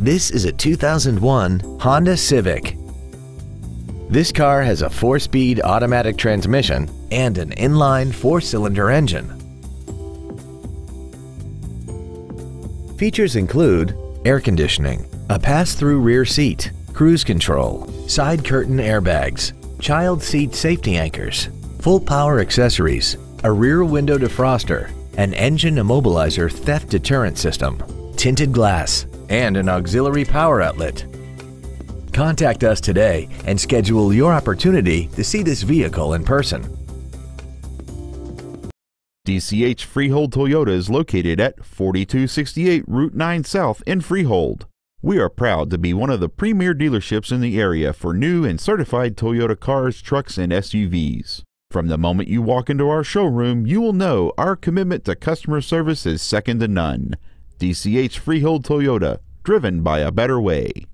This is a 2001 Honda Civic. This car has a 4-speed automatic transmission and an inline 4-cylinder engine. Features include air conditioning, a pass-through rear seat, cruise control, side curtain airbags, child seat safety anchors, full power accessories, a rear window defroster, an engine immobilizer theft deterrent system, tinted glass, and an auxiliary power outlet. Contact us today and schedule your opportunity to see this vehicle in person. DCH Freehold Toyota is located at 4268 Route 9 South in Freehold. We are proud to be one of the premier dealerships in the area for new and certified Toyota cars, trucks, and SUVs. From the moment you walk into our showroom, you will know our commitment to customer service is second to none. DCH Freehold Toyota, driven by a better way.